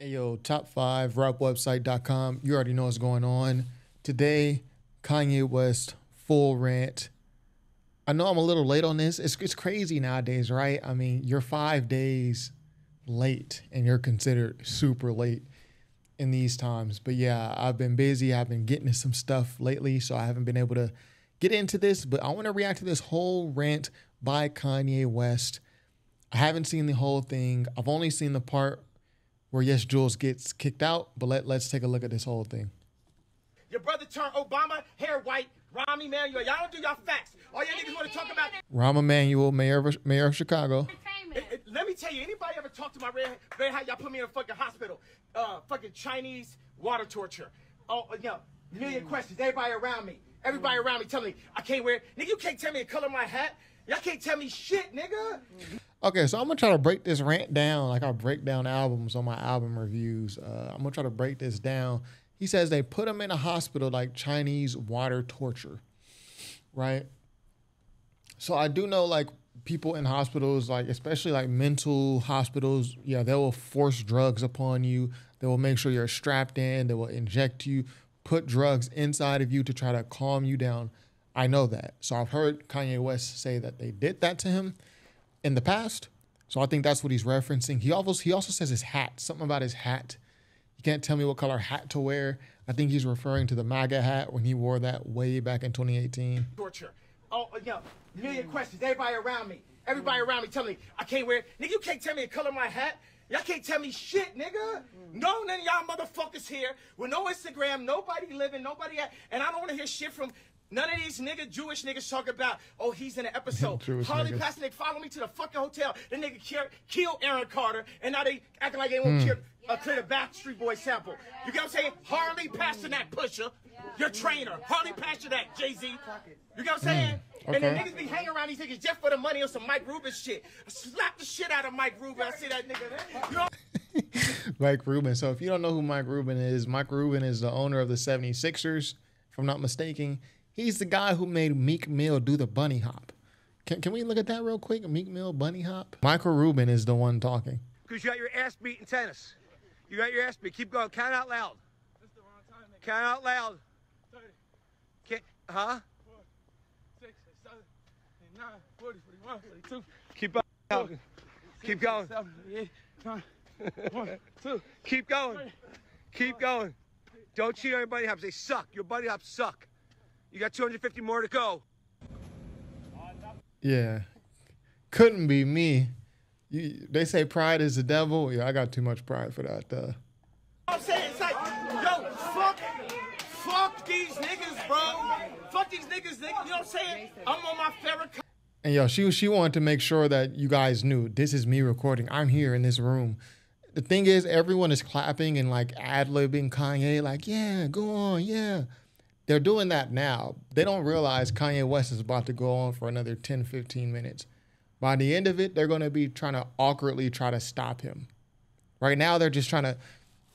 Hey yo, top five rapwebsite.com. You already know what's going on. Today, Kanye West full rant. I know I'm a little late on this. It's it's crazy nowadays, right? I mean, you're five days late and you're considered super late in these times. But yeah, I've been busy. I've been getting to some stuff lately, so I haven't been able to get into this. But I want to react to this whole rant by Kanye West. I haven't seen the whole thing. I've only seen the part where YesJulz gets kicked out, but let, let's take a look at this whole thing. Your brother turned Obama, hair white, Rahm Emanuel. Y'all don't do y'all facts. All y'all niggas want to talk about. Rahm Emanuel, mayor of, mayor of Chicago. It, it, let me tell you, anybody ever talk to my red, red hat? Y'all put me in a fucking hospital. Uh, fucking Chinese water torture. Oh, uh, you know, million questions. Everybody around me. Everybody around me telling me I can't wear. Nigga, you can't tell me the color of my hat. Y'all can't tell me shit, nigga. Okay, so I'm gonna try to break this rant down like I break down albums on my album reviews. Uh, I'm gonna try to break this down. He says they put him in a hospital like Chinese water torture, right? So I do know like people in hospitals, like especially like mental hospitals, yeah, they will force drugs upon you. They will make sure you're strapped in. They will inject you, put drugs inside of you to try to calm you down. I know that. So I've heard Kanye West say that they did that to him in the past. So I think that's what he's referencing. He also he also says his hat, something about his hat. You can't tell me what color hat to wear. I think he's referring to the MAGA hat when he wore that way back in 2018. Torture. Oh, uh, you know, million questions. Everybody around me. Everybody around me telling me I can't wear. It. Nigga, you can't tell me the color of my hat. Y'all can't tell me shit, nigga. No, none of y'all motherfuckers here with no Instagram, nobody living, nobody at, and I don't want to hear shit from None of these nigga Jewish niggas talk about, oh, he's in an episode. Harley Pasternak follow me to the fucking hotel. The nigga kill, killed Aaron Carter, and now they acting like they won't mm. kill, uh, clear the Backstreet Boy sample. You get what I'm saying? Harley Pasternak pusher, your trainer. Harley Pasternak, Jay-Z. You get what I'm saying? Mm. Okay. And the niggas be hanging around these niggas just for the money or some Mike Rubin shit. I slap the shit out of Mike Rubin. I see that nigga. You know? Mike Rubin. So if you don't know who Mike Rubin is, Mike Rubin is the owner of the 76ers, if I'm not mistaken. He's the guy who made Meek Mill do the bunny hop. Can, can we look at that real quick? Meek Mill bunny hop? Michael Rubin is the one talking. Because you got your ass beat in tennis. You got your ass beat. Keep going. Count out loud. That's the wrong time. Count out loud. 30. Can't, huh? Four, six, seven, eight, nine, 40, 41, 42. Keep going. Four, Keep going. Seven, eight, nine, one, two. Keep going. Keep going. Don't cheat on your buddy hops. They suck. Your buddy hops suck. You got 250 more to go. Yeah. Couldn't be me. You, they say pride is the devil. Yeah, I got too much pride for that. Uh. I'm saying it's like, yo, fuck, fuck these niggas, bro. Fuck these niggas, niggas. You know what I'm saying? I'm on my favorite. And yo, she she wanted to make sure that you guys knew this is me recording. I'm here in this room. The thing is, everyone is clapping and like ad libbing Kanye, like, yeah, go on, yeah. They're doing that now. They don't realize Kanye West is about to go on for another 10, 15 minutes. By the end of it, they're going to be trying to awkwardly try to stop him. Right now, they're just trying to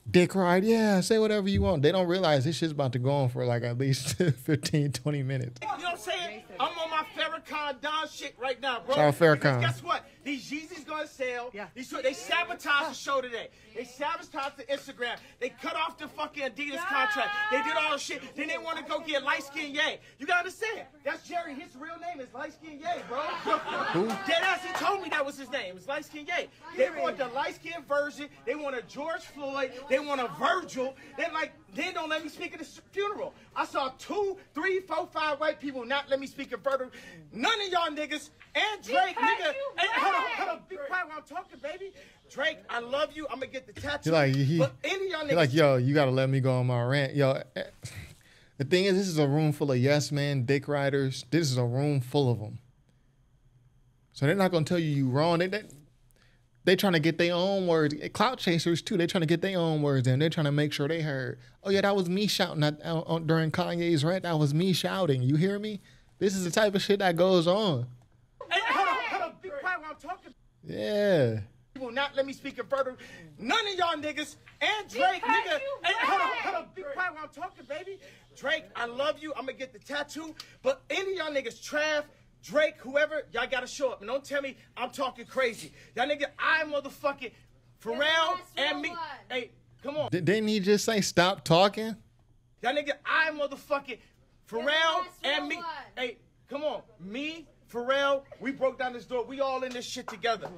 dick ride. Yeah, say whatever you want. They don't realize this shit's about to go on for like at least 15, 20 minutes. You know what I'm saying? I'm on my Farrakhan Don shit right now, bro. Shout Farrakhan. Guess what? These Yeezys gonna sell. Yeah. These, they sabotaged the show today. They sabotaged the Instagram. They cut off the fucking Adidas contract. They did all the shit. Then they want to go get light skin Ye. You gotta understand. That's Jerry. His real name is light skin Ye, bro. Who? Deadass, he told me that was his name. It was light skin Ye. They want the light skin version. They want a George Floyd. They want a Virgil. They like. They don't let me speak at the funeral. I saw two, three, four, five white people not let me speak at Virgil. None of y'all niggas and Drake, nigga. Hey, hold on. Be quiet while I'm talking, baby. Drake, I love you. I'm gonna get the tattoo. He like he, but any y'all niggas, like, yo, you gotta let me go on my rant, yo. Eh, the thing is, this is a room full of yes men, dick riders. This is a room full of them. So they're not gonna tell you you wrong. They, they, they trying to get their own words. Cloud chasers too. They trying to get their own words in. They're trying to make sure they heard. Oh yeah, that was me shouting at, uh, during Kanye's rant. That was me shouting. You hear me? This is the type of shit that goes on. Hey, hold on, hold on. Be quiet while I'm talking. Yeah. You will not let me speak in further. None of y'all niggas and Drake, nigga. Hey, hold on, hold on. Be quiet while I'm talking, baby. Drake, I love you. I'm gonna get the tattoo. But any of y'all niggas, Trav, Drake, whoever, y'all gotta show up. And don't tell me I'm talking crazy. Y'all nigga, I motherfucking Pharrell, and me. one. Hey, come on. D- didn't he just say stop talking? Y'all nigga, I motherfucking Pharrell and me. one. Hey, come on. Me, Pharrell, we broke down this door. We all in this shit together.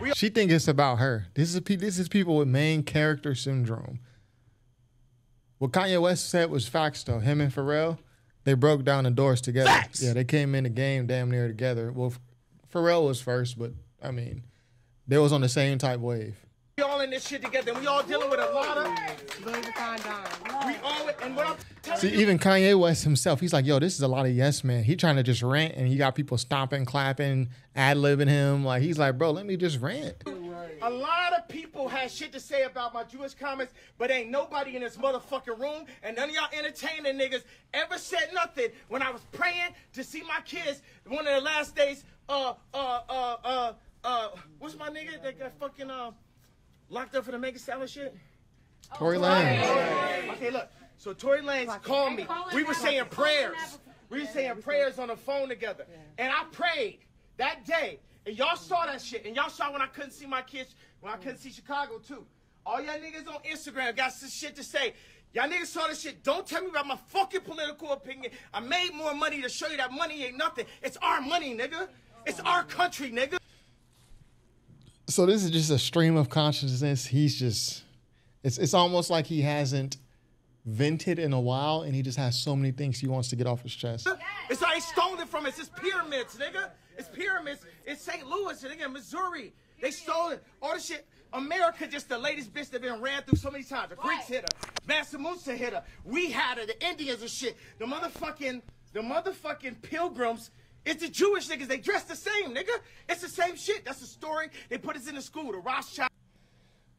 We She think it's about her. This is pe- this is people with main character syndrome. What Kanye West said was facts though. Him and Pharrell, they broke down the doors together. Facts! Yeah, they came in the game damn near together. Well, Pharrell was first, but I mean, they was on the same type wave. This shit together. And we all dealing with a lot of. Louis Vuitton Don. We all and what I'm telling See, you. even Kanye West himself, he's like, yo, this is a lot of yes man. He trying to just rant, and he got people stomping, clapping, ad libbing him. Like he's like, bro, let me just rant. A lot of people had shit to say about my Jewish comments, but ain't nobody in this motherfucking room and none of y'all entertaining niggas ever said nothing when I was praying to see my kids one of the last days. Uh, uh, uh, uh, uh, what's my nigga that got fucking uh locked up for the mega salad shit? Oh, Tory Lanez. Okay, look. So Tory Lanez called me. We were saying prayers. We were saying prayers on the phone together. And I prayed that day. And y'all saw that shit. And y'all saw when I couldn't see my kids, when I couldn't see Chicago too. All y'all niggas on Instagram got some shit to say. Y'all niggas saw this shit. Don't tell me about my fucking political opinion. I made more money to show you that money ain't nothing. It's our money, nigga. It's our country, nigga. So this is just a stream of consciousness. He's just, it's it's almost like he hasn't vented in a while, and he just has so many things he wants to get off his chest. It's like stole it from us. It's pyramids, nigga. It's pyramids. It's St. Louis, nigga, Missouri. They stole it. All the shit. America just the latest bitch that been ran through so many times. The Greeks hit her. Mansa Musa hit her. We had her. The Indians and shit. The motherfucking, the motherfucking pilgrims. It's the Jewish niggas. They dress the same, nigga. It's the same shit. That's the story. They put us in the school. The Rothschild.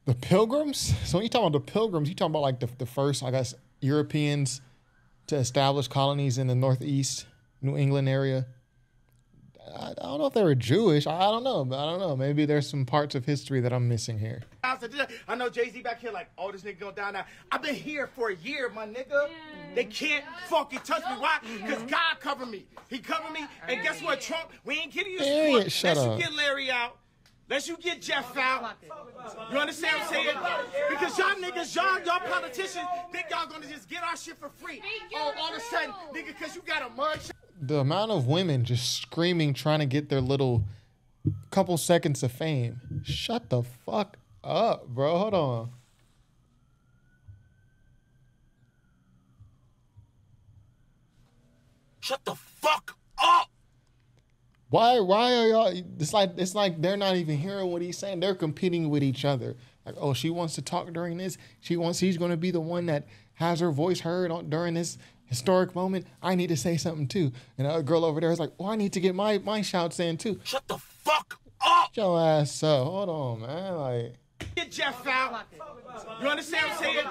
The Pilgrims. So when you talk about the Pilgrims, you talking about like the the first, I guess, Europeans to establish colonies in the Northeast New England area. I, I don't know if they were Jewish. I, I don't know, I don't know. Maybe there's some parts of history that I'm missing here. I know Jay Z back here like, oh, this nigga gonna die now. I've been here for a year, my nigga. They can't fucking touch me. Why? Because God covered me. He covered me. And guess what, Trump? We ain't getting you Harriet, support. shut Unless up. you get Larry out. Unless you get Jeff out. You understand what I'm saying? Because y'all niggas, y'all, y'all politicians think y'all gonna just get our shit for free. Oh, all of a sudden, nigga, because you got a mug shot. The amount of women just screaming, trying to get their little couple seconds of fame. Shut the fuck up, bro. Hold on. Shut the fuck up. Why? Why are y'all? It's like it's like they're not even hearing what he's saying. They're competing with each other. Like, oh, she wants to talk during this. She wants. He's going to be the one that has her voice heard on, during this historic moment. I need to say something too. And a girl over there is like, oh, I need to get my my shouts in too. Shut the fuck up. Shut your ass up. Hold on, man. Like, Get Jeff out. You understand what I'm saying?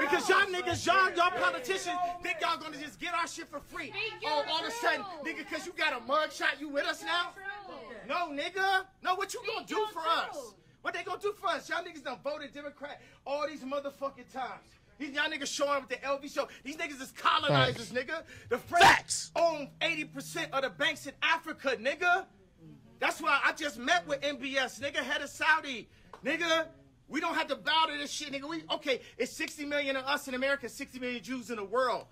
Because y'all niggas, y'all, y'all politicians think y'all gonna just get our shit for free. Oh, all of a sudden, nigga, cause you got a mug shot, you with us now? No, nigga. No, what you gonna do for us? What they gonna do for us? Y'all niggas done voted Democrat all these motherfucking times. These y'all niggas showing up at the LV show. These niggas is colonizers, nigga. The French own 80% of the banks in Africa, nigga. That's why I just met with MBS, nigga, head of Saudi. Nigga, we don't have to bow to this shit, nigga. We okay, it's 60 million of us in America, 60 million Jews in the world.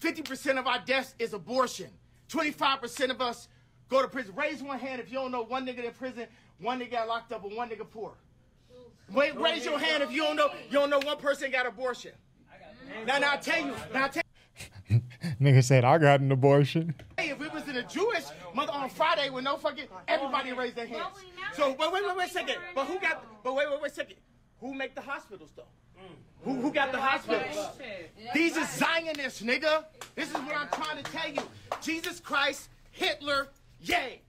50% of our deaths is abortion. 25% of us go to prison. Raise one hand if you don't know one nigga in prison, one nigga got locked up, and one nigga poor. Wait, raise your hand if you don't know you don't know one person got abortion. Now, now I tell you, now I tell nigga said I got an abortion. Hey, if it was in a Jewish mother on Friday with no fucking everybody raised their hands. So wait, wait, wait, wait a second. But who got? But wait, wait, wait a second. Who make the hospitals though? Who who got the hospitals? These are Zionists, nigga. This is what I'm trying to tell you. Jesus Christ, Hitler, yay.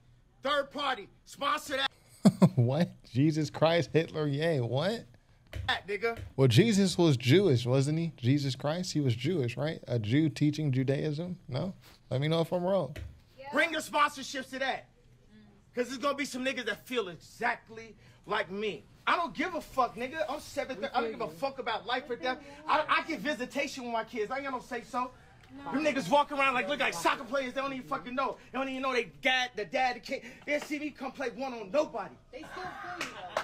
Third party, sponsor that, what? Jesus Christ, Hitler, yay. What? nigga. Well, Jesus was Jewish, wasn't he? Jesus Christ, he was Jewish, right? A Jew teaching Judaism? No? Let me know if I'm wrong. Bring your sponsorships to that. Mm. Cause there's gonna be some niggas that feel exactly like me. I don't give a fuck, nigga. I'm seven. I don't give a fuck about life or death. I, I get visitation with my kids. I ain't gonna say so. Them niggas walk around like look like soccer players. They don't even fucking know. They don't even know they dad, the dad, the kid. They see me come play one on nobody. They still feel you though.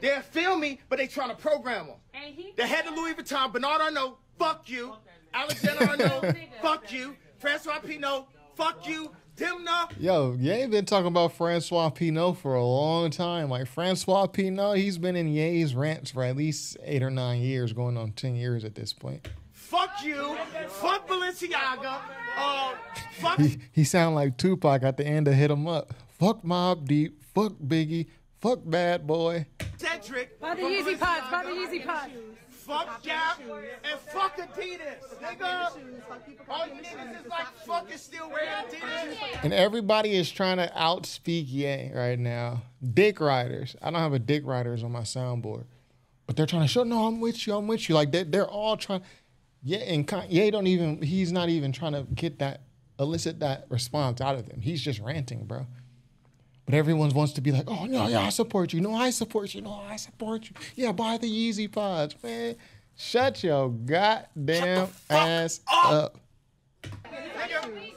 They still They'll me, but they trying to program them. And he The head of Louis Vuitton, Bernard Arnault, fuck you. Alexander Arnault, fuck you. Francois Pinault, fuck you. Demna, Yo, Ye been talking about Francois Pinault for a long time. Like Francois Pinault, he's been in Ye's rants for at least eight or nine years, going on ten years at this point. Fuck you. Fuck Balenciaga. Uh, fuck He he sound like Tupac at the end of Hit 'Em Up. Fuck Mobb Deep. Fuck Biggie. Fuck Bad Boy. Cedric. Buy the from Yeezy pods, buy the Balenciaga. Yeezy pods. Fuck Gap and fuck Adidas, nigga. All you niggas is like fucking still wearing Adidas. And everybody is trying to outspeak Ye right now. Dick Riders. I don't have a Dick Riders on my soundboard. But they're trying to show, no, I'm with you, I'm with you. Like they're, they're all trying. Yeah, and Con- Ye don't even, he's not even trying to get that, elicit that response out of them. He's just ranting, bro. But everyone wants to be like, oh, no, yeah, I support you. No, I support you. No, I support you. Yeah, buy the Yeezy pods, man. Shut your goddamn fuck ass up. up.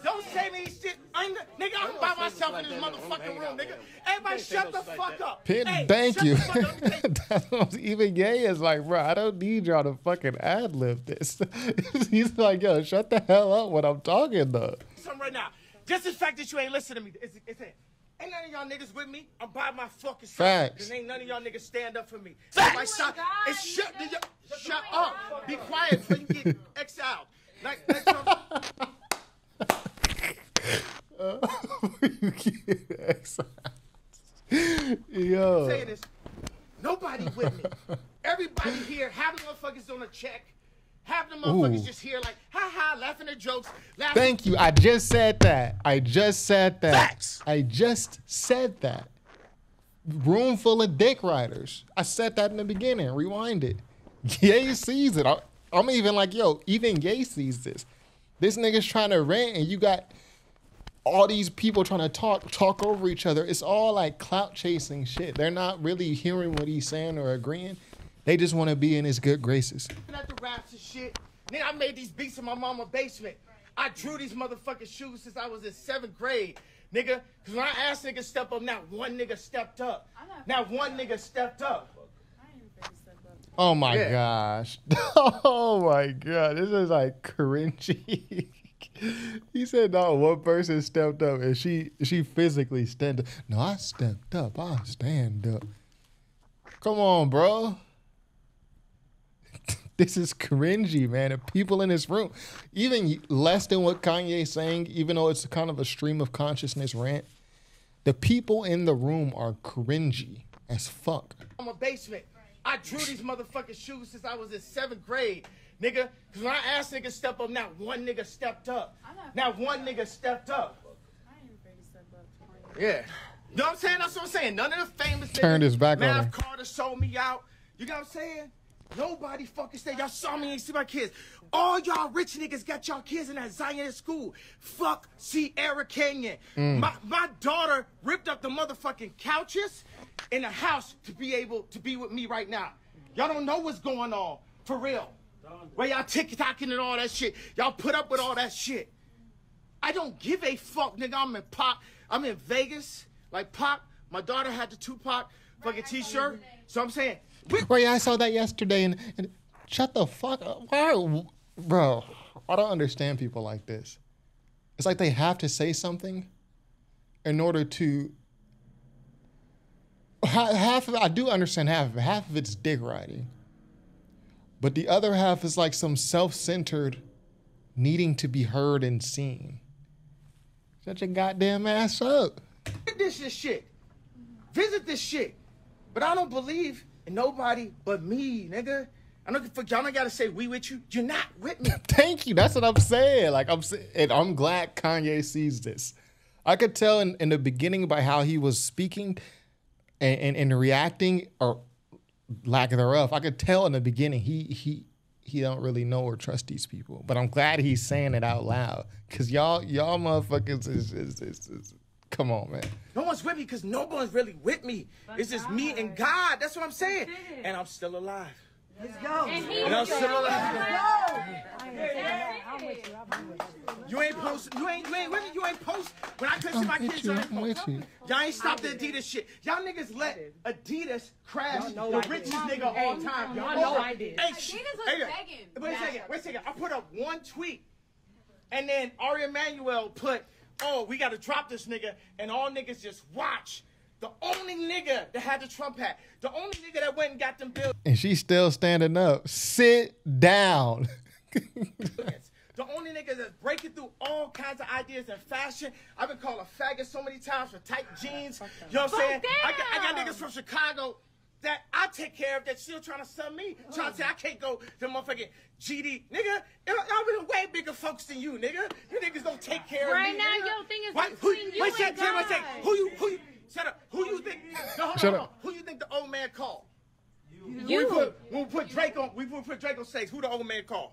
Don't say me shit. I'm, nigga, I'm by myself in this motherfucking room, nigga. Everybody shut the fuck up. Pin, Hey, thank you. up. Hey, That's what Even Gay is like, bro, I don't need y'all to fucking ad lib this. He's like, yo, shut the hell up when I'm talking though. something right now. Just the fact that you ain't listening to me, it's, it's it. Ain't none of y'all niggas with me. I'm by my fucking self. Facts. Cause ain't none of y'all niggas stand up for me. Facts. Like, oh shut, God, and shut, you the, shut, shut up. Be quiet before you get exiled. Like, like some- you get exiled. Yo. saying this. Nobody with me. Everybody here, half the motherfuckers on a check. Half the motherfuckers Ooh. just here like, ha ha, laughing at jokes. Laughing. Thank you. I just said that. I just said that. Facts. I just said that. Room full of dick riders. I said that in the beginning. Rewind it. Ye sees it. I, I'm even like, yo, even Ye sees this. This nigga's trying to rant, and you got all these people trying to talk talk over each other. It's all like clout chasing shit. They're not really hearing what he's saying or agreeing. They just want to be in his good graces. at the raps and shit. Nigga, I made these beats in my mama basement. I drew these motherfucking shoes since I was in seventh grade. Nigga, cause when I asked niggas step up, not one nigga stepped up. Not one nigga stepped up. Oh my Yeah. gosh. Oh my god. This is like cringy. he said not one person stepped up and she she physically stand up. No, I stepped up. I stand up. Come on, bro. this is cringy, man. The people in this room, even less than what Kanye's saying, even though it's kind of a stream of consciousness rant, the people in the room are cringy as fuck. I'm a basement. I drew these motherfucking shoes since I was in seventh grade. Nigga, cause when I asked niggas step up, not one nigga stepped up. Not one nigga stepped up. Yeah. You know what I'm saying? That's what I'm saying. None of the famous Turned niggas, his back on Mav him. Carter sold me out. You know what I'm saying? Nobody fucking said y'all saw me ain't see my kids. All y'all rich niggas got y'all kids in that Zionist school. Fuck Sierra Canyon. Mm. My my daughter ripped up the motherfucking couches in the house to be able to be with me right now. Y'all don't know what's going on. For real. Where y'all TikToking and all that shit. Y'all put up with all that shit. I don't give a fuck, nigga. I'm in Pop. I'm in Vegas. Like Pop, my daughter had the Tupac fucking t-shirt. So I'm saying, we, Bro, yeah, I saw that yesterday, and, and shut the fuck up, Why, bro. I don't understand people like this. It's like they have to say something in order to. Half of I do understand half of it. Half of it's dick riding, but the other half is like some self-centered, needing to be heard and seen. Shut your goddamn ass up. visit this this shit. Visit this shit. But I don't believe in nobody but me, nigga. I don't for y'all don't gotta say we with you. You're not with me. Thank you. That's what I'm saying. Like I'm saying, and I'm glad Kanye sees this. I could tell in, in the beginning by how he was speaking and, and, and reacting or lack thereof. I could tell in the beginning he he he don't really know or trust these people. But I'm glad he's saying it out loud. Cause y'all y'all motherfuckers is is, is, is come on, man. No one's with me because no one's really with me. It's just me and God. That's what I'm saying. And I'm still alive. And he You know, was similar. That's it. You ain't post. You ain't. You ain't. When you ain't post. When I couldn't see my kids you, on I'm with you. Y'all ain't stop the Adidas shit. Y'all niggas let Adidas crash the richest nigga of all time. Y'all know I did. Hey, sh- Adidas was hey, begging. Wait a second. Wait a second. I put up one tweet, and then Ari Emanuel put, "Oh, we got to drop this nigga," and all niggas just watch. The only nigga that had the Trump hat, the only nigga that went and got them bills. And she's still standing up. Sit down. The only nigga that's breaking through all kinds of ideas and fashion. I've been called a faggot so many times for tight jeans. You know what I'm saying? I got, I got niggas from Chicago that I take care of that still trying to sell me. Trying to say I can't go to motherfucking GD. Nigga, y'all been way bigger folks than you, nigga. You niggas don't take care of me. Right now, nigga. your thing is Why- who, between you wait, and shut- shut- wait, shut- God. Who you, who you, shut up. Who you think, no, hold on, Shut hold up. on. Who you think the old man called? When You. we put, when we put Drake on, we put Drake on stage. Who the old man called?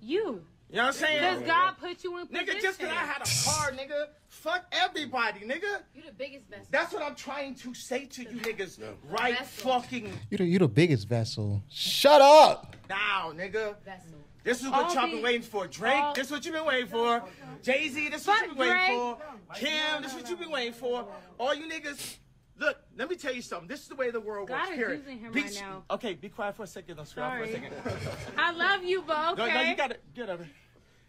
You. You know what I'm saying? Because God put you in position. Nigga, just because I had a car, nigga, fuck everybody, nigga. You the biggest vessel. That's what I'm trying to say to you niggas right Vessel. fucking You the, you the biggest vessel. Shut up. now, nigga. vessel. This is what All y'all been waiting for. Drake, all- this is what you've been waiting for. Jay Z, this is what you've been waiting Drake. for. Kim, this is what you've been waiting for. All you niggas, look, let me tell you something. This is the way the world God works. is Period. using him Be- right now. Okay, be quiet for a second. Don't scream for a Sorry. second. I love you, but No, okay. no, you got it. Get over.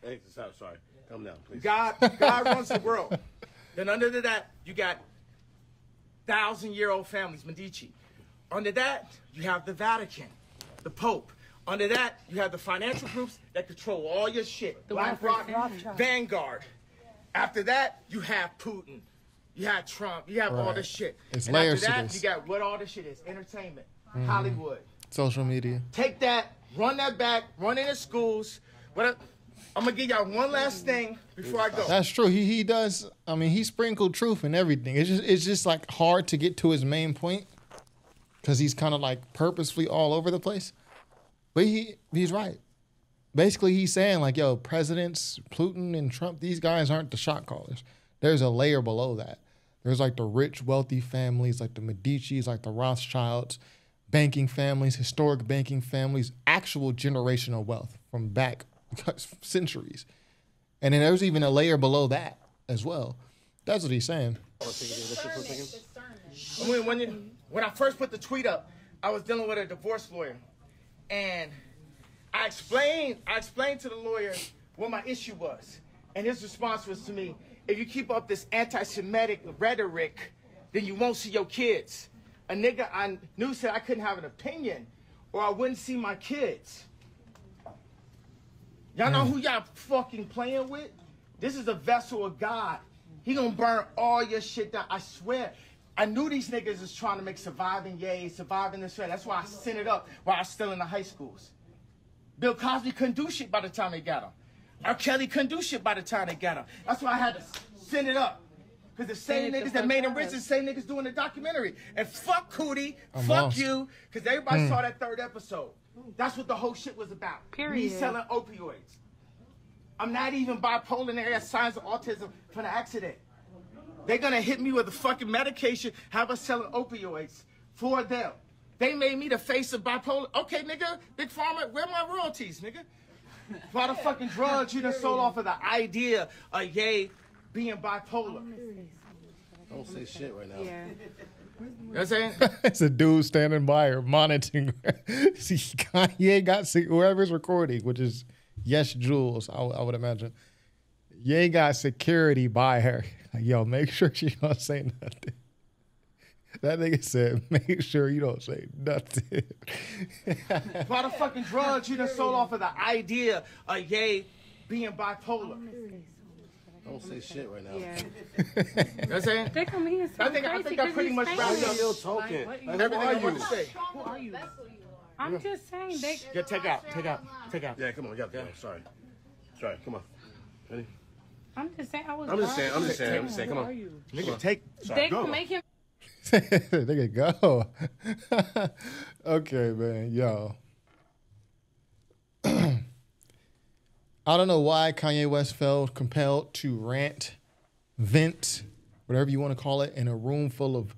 Hey, stop, sorry. Calm down, please. God, God runs the world. Then under that, you got thousand year old families, Medici. Under that, you have the Vatican, the Pope. Under that, you have the financial groups that control all your shit. The BlackRock, Vanguard. After that, you have Putin. You have Trump. You have all this shit. It's and layers after to that, this. you got what all this shit is. Entertainment. Mm-hmm. Hollywood. Social media. Take that, run that back, run it in schools. What I'm gonna give y'all one last thing before I go. That's true. He he does. I mean, he sprinkled truth and everything. It's just it's just like hard to get to his main point because he's kind of like purposefully all over the place. But he he's right. Basically, he's saying like, yo, presidents, Putin and Trump, these guys aren't the shot callers. There's a layer below that. There's like the rich, wealthy families, like the Medicis, like the Rothschilds, banking families, historic banking families, actual generational wealth from back centuries. And then there's even a layer below that as well. That's what he's saying. when when, when I first put the tweet up, I was dealing with a divorce lawyer, and I explained I explained to the lawyer what my issue was, and his response was to me: If you keep up this anti-Semitic rhetoric, then you won't see your kids. A nigga I knew said I couldn't have an opinion, or I wouldn't see my kids. Y'all know hmm. who y'all fucking playing with? This is a vessel of God. He gonna burn all your shit down. I swear. I knew these niggas is trying to make surviving yay, surviving this way. That's why I sent it up while I was still in the high schools. Bill Cosby couldn't do shit by the time they got him. R. Kelly couldn't do shit by the time they got him. That's why I had to send it up. Because the same Send it the niggas that made him up. rich is the same niggas doing the documentary. And fuck Coodie, I'm fuck lost. you, because everybody mm. saw that third episode. That's what the whole shit was about. Period. Me selling opioids. I'm not even bipolar and I got signs of autism from the accident. They're gonna hit me with a fucking medication, have us selling opioids for them. They made me the face of bipolar. Okay, nigga, Big Pharma, where my royalties, nigga? For the fucking drugs you done sold off of the idea of yay being bipolar. Don't say shit right now. Yeah. know what I'm saying? it's a dude standing by her monitoring. See, Kanye got se- whoever's recording, which is yes, Jules. I, w- I would imagine. Ye got security by her. Like, yo, make sure she don't say nothing. That nigga said, make sure you don't say nothing. For all the fucking drugs you done sold off of the idea of yay being bipolar. You Don't say shit right now. Yeah. know what I'm saying? They come here so I think- I crazy think I 'cause pretty much famous. Why wrapped you up still talking? Like, who everything are I want you? to say. Who are you? Vessel you are. I'm just saying they. Yeah, take out, take out, take out. Yeah, come on, yeah, yeah, sorry. Sorry, come on. Ready? I'm just saying I was. I'm just saying, I'm just saying, I'm just saying, come on. Nigga, take. They go. can make him. Nigga, go. okay, man. Yo. I don't know why Kanye West felt compelled to rant, vent, whatever you want to call it, in a room full of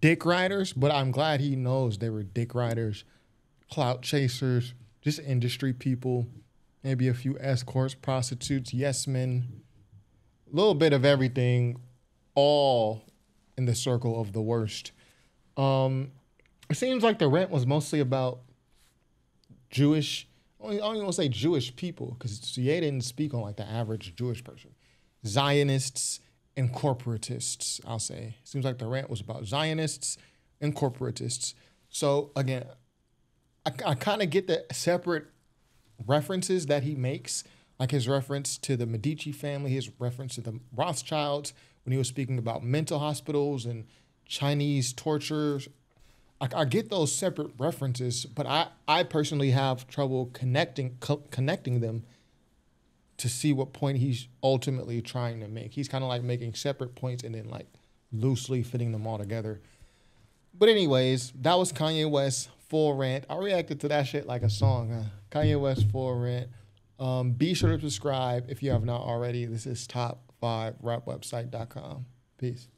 dick riders, but I'm glad he knows they were dick riders clout chasers, just industry people, maybe a few escorts, prostitutes, yes men, a little bit of everything, all in the circle of the worst. Um, it seems like the rant was mostly about Jewish. I don't even want to say Jewish people because CA didn't speak on like the average Jewish person. Zionists and corporatists, I'll say. Seems like the rant was about Zionists and corporatists. So again, I, I kind of get the separate references that he makes, like his reference to the Medici family, his reference to the Rothschilds when he was speaking about mental hospitals and Chinese torture. I, I get those separate references, but I, I personally have trouble connecting co- connecting them to see what point he's ultimately trying to make. He's kind of like making separate points and then like loosely fitting them all together. But anyways, that was Kanye West full rant. I reacted to that shit like a song. Huh? Kanye West full rant. Um, be sure to subscribe if you have not already. This is top five rapwebsite.com. Peace.